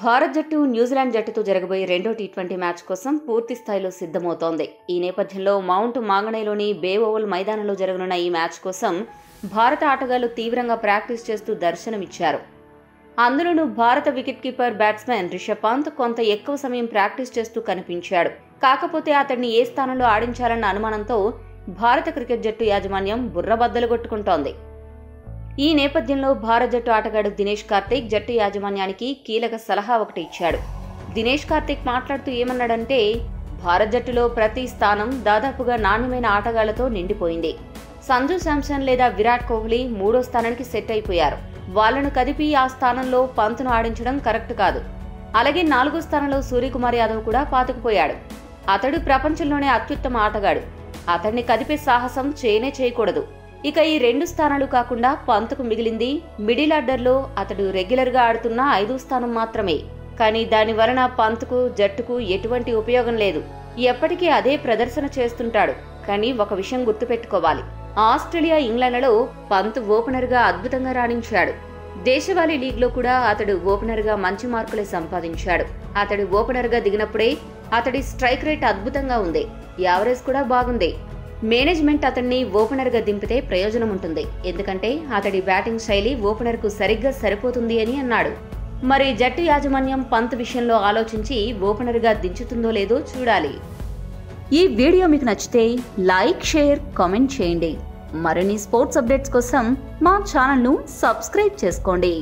భారత్ జట్టు న్యూజిలాండ్ జట్టుతో జరగబోయే రెండో టీ ట్వంటీ మ్యాచ్ కోసం పూర్తి స్థాయిలో సిద్ధమవుతోంది. ఈ నేపథ్యంలో మౌంట్ మాంగణైలోని బే ఓవల్ మైదానంలో జరగనున్న ఈ మ్యాచ్ కోసం భారత ఆటగాళ్ళు తీవ్రంగా ప్రాక్టీస్ చేస్తూ దర్శనమిచ్చారు. అందులోనూ భారత wicket keeper batsman Rishabh Pant కొంత ఎక్కువ సమయం ప్రాక్టీస్ చేస్తూ కనిపించాడు. కాకపోతే అతడిని ఏ స్థానంలో ఆడించాలన్న అనుమానంతో భారత క్రికెట్ జట్టు యాజమాన్యం బుర్రబద్దలు కొట్టుకుంటోంది. ఈ నేపథ్యంలో భారత జట్టు ఆటగాడు దినేష్ కార్తీక్ జట్టు యాజమాన్యానికి కీలక సలహా ఒకటి ఇచ్చాడు. దినేష్ కార్తీక్ మాట్లాడుతూ ఏమన్నాడంటే భారత జట్టులో ప్రతి స్థానం దాదాపుగా నాణ్యమైన ఆటగాళ్ళతో నిండిపోయింది. సంజు శాంసన్ లేదా విరాట్ కోహ్లీ మూడో స్థానానికి సెట్ అయిపోయారు. వాళ్ళను కదిపి ఆ స్థానంలో పంతును ఆడించడం కరెక్ట్ కాదు. అలాగే నాలుగో స్థానంలో సూర్యకుమార్ యాదవ్ కూడా పాతుకుపోయాడు. అతడు ప్రపంచంలోనే అత్యుత్తమ ఆటగాడు. అతన్ని కదిపే సాహసం చేయనే చేయకూడదు. ఇక ఈ రెండు స్థానాలు కాకుండా పంత్కు మిగిలింది మిడిల్ ఆర్డర్లో అతడు రెగ్యులర్గా ఆడుతున్న ఐదో స్థానం మాత్రమే. కానీ దాని వలన పంత్కు జట్టుకు ఎటువంటి ఉపయోగం లేదు. ఎప్పటికీ అదే ప్రదర్శన చేస్తుంటాడు. కానీ ఒక విషయం గుర్తుపెట్టుకోవాలి. ఆస్ట్రేలియా ఇంగ్లాండ్లలో పంత్ ఓపెనర్గా అద్భుతంగా రాణించాడు. దేశవాళీ లీగ్లో కూడా అతడు ఓపెనర్గా మంచి మార్కులే సంపాదించాడు. అతడు ఓపెనర్గా దిగినప్పుడే అతడి స్ట్రైక్ రేట్ అద్భుతంగా ఉంది. యావరేజ్ కూడా బాగుంది. మేనేజ్మెంట్ అతన్ని ఓపెనర్గా దింపితే ప్రయోజనం ఉంటుంది. ఎందుకంటే అతడి బ్యాటింగ్ శైలి ఓపెనర్కు సరిగ్గా సరిపోతుంది అని అన్నాడు. మరి జట్టు యాజమాన్యం పంత్ విషయంలో ఆలోచించి ఓపెనర్గా దించుతుందో లేదో చూడాలి. ఈ వీడియో మీకు నచ్చితే లైక్ షేర్ కామెంట్ చేయండి. మరిన్ని స్పోర్ట్స్ అప్డేట్స్ కోసం మా ఛానల్ను సబ్స్క్రైబ్ చేసుకోండి.